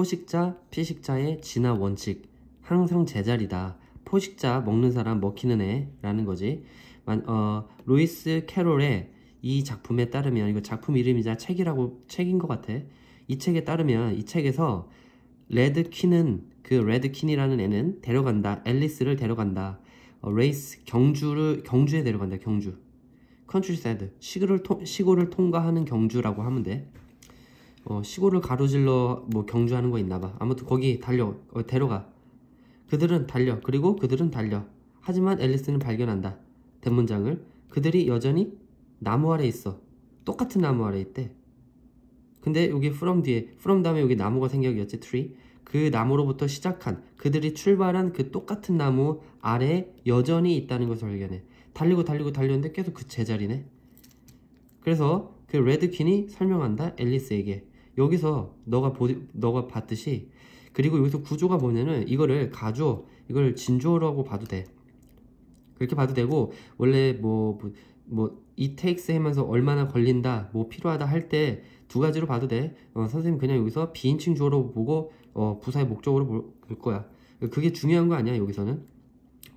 포식자, 피식자의 진화 원칙 항상 제자리다. 포식자 먹는 사람 먹히는 애라는 거지. 어, 루이스 캐롤의 이 작품에 따르면 이거 작품 이름이자 책이라고 책인 것 같아. 이 책에 따르면 이 책에서 레드퀸은 그 레드퀸이라는 애는 데려간다. 앨리스를 데려간다. 어, 레이스 경주를 경주에 데려간다. 경주. countryside 시골을 통, 시골을 통과하는 경주라고 하면 돼. 어, 시골을 가로질러 뭐 경주하는 거 있나 봐. 아무튼 거기 달려 어, 데려가. 그들은 달려. 그리고 그들은 달려. 하지만 앨리스는 발견한다. 대문장을 그들이 여전히 나무 아래 있어. 똑같은 나무 아래 있대. 근데 여기 from 뒤에 from 다음에 여기 나무가 생각이었지 tree. 그 나무로부터 시작한 그들이 출발한 그 똑같은 나무 아래에 여전히 있다는 것을 발견해. 달리고 달리고 달렸는데 계속 그 제자리네. 그래서 그 레드퀸이 설명한다 앨리스에게. 여기서 너가 보, 너가 봤듯이 그리고 여기서 구조가 뭐냐면 이거를 가조 이걸 진조라고 봐도 돼. 그렇게 봐도 되고 원래 뭐 뭐, 뭐 이 takes 하면서 얼마나 걸린다 뭐 필요하다 할 때 두 가지로 봐도 돼. 어, 선생님 그냥 여기서 비인칭 주어로 보고 어, 부사의 목적으로 볼, 볼, 거야. 그게 중요한 거 아니야 여기서는.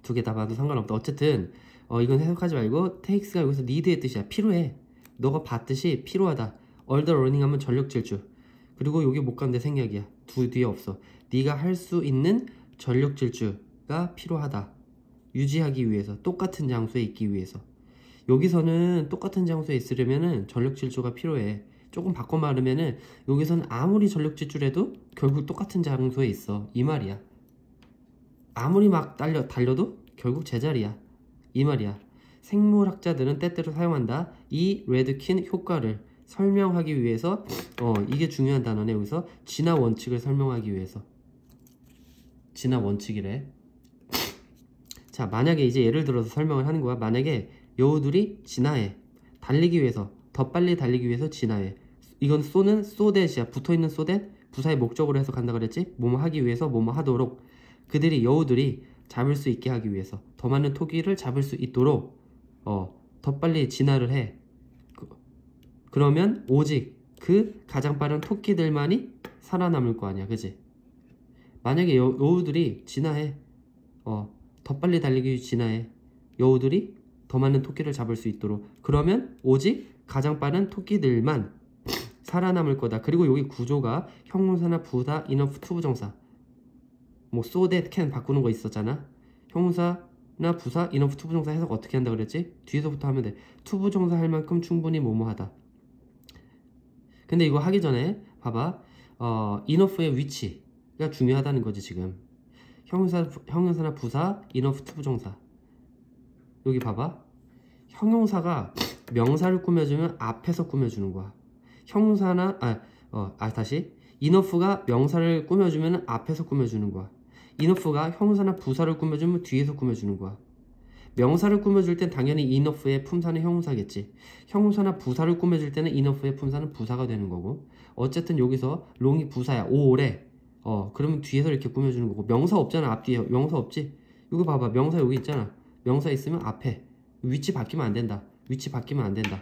두 개 다 봐도 상관없다. 어쨌든 어, 이건 해석하지 말고 takes가 여기서 need의 뜻이야. 필요해. 너가 봤듯이 필요하다 the running 하면 전력 질주. 그리고 여기 못 간데 생략이야. 두 뒤에 없어. 네가 할 수 있는 전력 질주가 필요하다. 유지하기 위해서 똑같은 장소에 있기 위해서. 여기서는 똑같은 장소에 있으려면은 전력 질주가 필요해. 조금 바꿔 말하면은 여기서는 아무리 전력 질주를 도 결국 똑같은 장소에 있어. 이 말이야. 아무리 막 달려, 달려도 결국 제자리야. 이 말이야. 생물학자들은 때때로 사용한다. 이 레드킨 효과를 설명하기 위해서 어 이게 중요한 단어네. 여기서 진화 원칙을 설명하기 위해서. 진화 원칙이래. 자 만약에 이제 예를 들어서 설명을 하는 거야. 만약에 여우들이 진화해. 달리기 위해서 더 빨리 달리기 위해서 진화해. 이건 쏘는 쏘댓이야. 붙어있는 쏘댓? 부사의 목적으로 해석한다 그랬지? 뭐뭐 하기 위해서 뭐뭐 하도록. 그들이 여우들이 잡을 수 있게 하기 위해서 더 많은 토끼를 잡을 수 있도록 어, 더 빨리 진화를 해. 그, 그러면 오직 그 가장 빠른 토끼들만이 살아남을 거 아니야. 그지? 만약에 여, 여우들이 진화해. 어, 더 빨리 달리기 진화해. 여우들이 더 많은 토끼를 잡을 수 있도록. 그러면 오직 가장 빠른 토끼들만 살아남을 거다. 그리고 여기 구조가 형용사나 부사, enough, to부정사. 뭐 so that can 바꾸는 거 있었잖아. 형용사나 부사, enough, to부정사 해석 어떻게 한다 그랬지? 뒤에서부터 하면 돼. to부정사 할 만큼 충분히 뭐뭐 하다 근데 이거 하기 전에 봐봐. 어, enough의 위치가 중요하다는 거지 지금. 형용사, 형용사나 부사, enough, to부정사. 여기 봐봐. 형용사가 명사를 꾸며주면 앞에서 꾸며주는 거야. 형사나 아, 어, 아 다시. enough가 명사를 꾸며주면 앞에서 꾸며주는 거야. enough가 형사나 부사를 꾸며주면 뒤에서 꾸며주는 거야 명사를 꾸며줄 땐 당연히 enough의 품사는 형용사겠지. 형용사나 부사를 꾸며줄 때는 enough의 품사는 부사가 되는 거고. 어쨌든 여기서 롱이 부사야. 오래. 어 그러면 뒤에서 이렇게 꾸며주는 거고. 명사 없잖아 앞뒤에 명사 없지? 여기 봐봐. 명사 여기 있잖아. 명사 있으면 앞에. 위치 바뀌면 안 된다. 위치 바뀌면 안 된다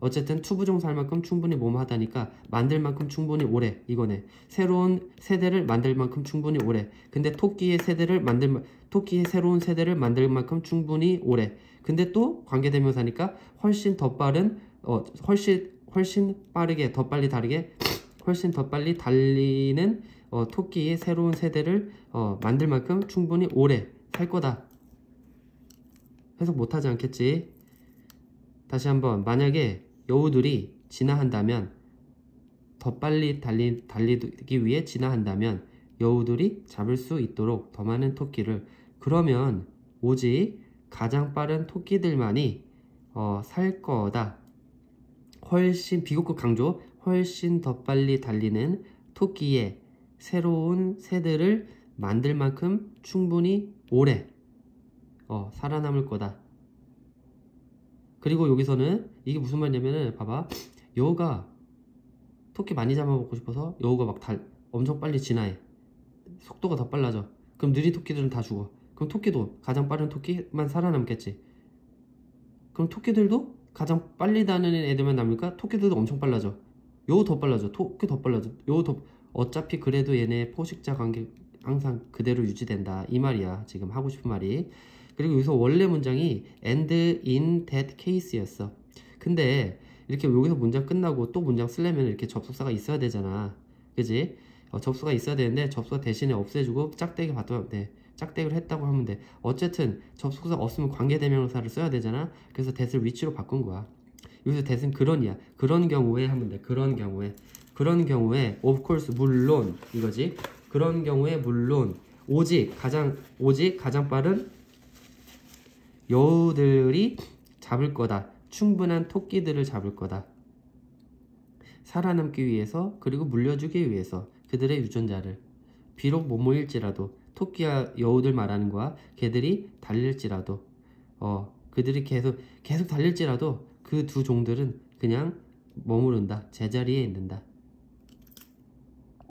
어쨌든 to부정사 할 만큼 충분히 뭐뭐하다니까 만들 만큼 충분히 오래 이거네. 새로운 세대를 만들 만큼 충분히 오래. 근데 토끼의 세대를 만들 토끼의 새로운 세대를 만들 만큼 충분히 오래. 근데 또 관계대명사니까 훨씬 더 빠른 어 훨씬 훨씬 빠르게 더 빨리 다르게 훨씬 더 빨리 달리는 어, 토끼의 새로운 세대를 어, 만들 만큼 충분히 오래 살 거다. 해석 못하지 않겠지? 다시 한번. 만약에 여우들이 진화한다면 더 빨리 달리, 달리기 위해 진화한다면 여우들이 잡을 수 있도록 더 많은 토끼를 그러면 오직 가장 빠른 토끼들만이 어, 살 거다. 훨씬 비곡극 강조 훨씬 더 빨리 달리는 토끼의 새로운 세대를 만들 만큼 충분히 오래 어, 살아남을 거다 그리고 여기서는 이게 무슨 말이냐면은 봐봐. 여우가 토끼 많이 잡아먹고 싶어서 여우가 막 달, 엄청 빨리 진화해. 속도가 더 빨라져. 그럼 느린 토끼들은 다 죽어. 그럼 토끼도 가장 빠른 토끼만 살아남겠지. 그럼 토끼들도 가장 빨리 다니는 애들만 남을까? 토끼들도 엄청 빨라져. 여우 더 빨라져. 토끼 더 빨라져. 여우 더 어차피 그래도 얘네 포식자 관계 항상 그대로 유지된다. 이 말이야. 지금 하고 싶은 말이 그리고 여기서 원래 문장이 and in that case였어. 근데 이렇게 여기서 문장 끝나고 또 문장 쓰려면 이렇게 접속사가 있어야 되잖아. 그지? 어, 접수가 있어야 되는데 접수가 대신에 없애주고 짝대기 받으면 돼 짝대기를 했다고 하면 돼. 어쨌든 접속사 없으면 관계대명사를 써야 되잖아. 그래서 that을 위치로 바꾼 거야. 여기서 that은 그런이야. 그런 경우에 하면 돼. 그런 경우에. 그런 경우에 of course 물론 이거지. 그런 경우에 물론 오직 가장 오직 가장 빠른 여우들이 잡을 거다. 충분한 토끼들을 잡을 거다. 살아남기 위해서 그리고 물려주기 위해서 그들의 유전자를. 비록 못 모일지라도 토끼와 여우들 말하는 거야 걔들이 달릴지라도 어 그들이 계속 계속 달릴지라도 그 두 종들은 그냥 머무른다. 제자리에 있는다